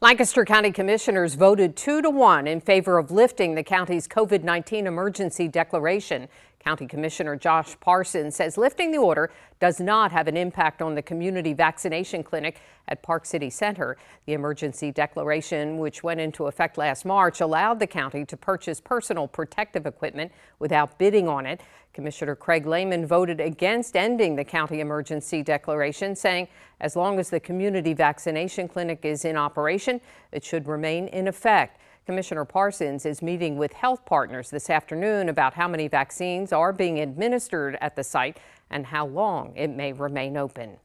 Lancaster County Commissioners voted two to one in favor of lifting the county's COVID 19 emergency declaration. County Commissioner Josh Parsons says lifting the order does not have an impact on the community vaccination clinic at Park City Center. The emergency declaration, which went into effect last March, allowed the county to purchase personal protective equipment without bidding on it. Commissioner Craig Lehman voted against ending the county emergency declaration, saying as long as the community vaccination clinic is in operation, it should remain in effect. Commissioner Parsons is meeting with health partners this afternoon about how many vaccines are being administered at the site and how long it may remain open.